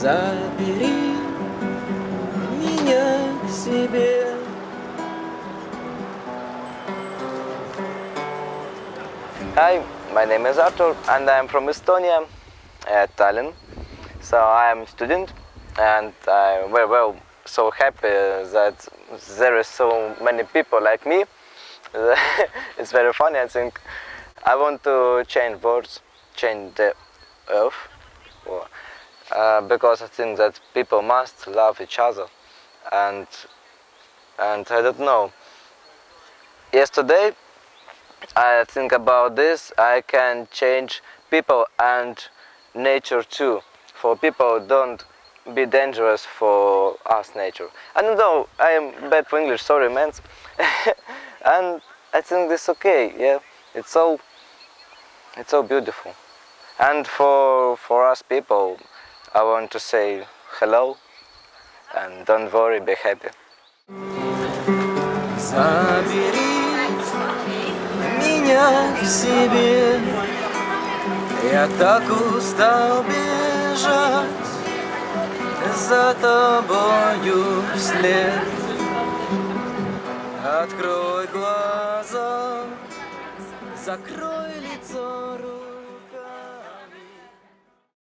Забери меня к себе. Hi, my name is Artur and I'm from Estonia, uh, Tallinn. So I am student and I'm very well so happy that there is so many people like me. it's very funny, I think. I want to change words, change the earth uh, because I think that people must love each other and and I don't know. Yesterday I think about this, I can change people and nature too. For people don't be dangerous for us nature. I don't know, I am bad for English, sorry man. and I think this okay, yeah. It's so it's so beautiful. And for for us people I want to say hello and don't worry, be happy. Забери меня к себе Я так устал бежать За тобою вслед Открой глаза Закрой лицо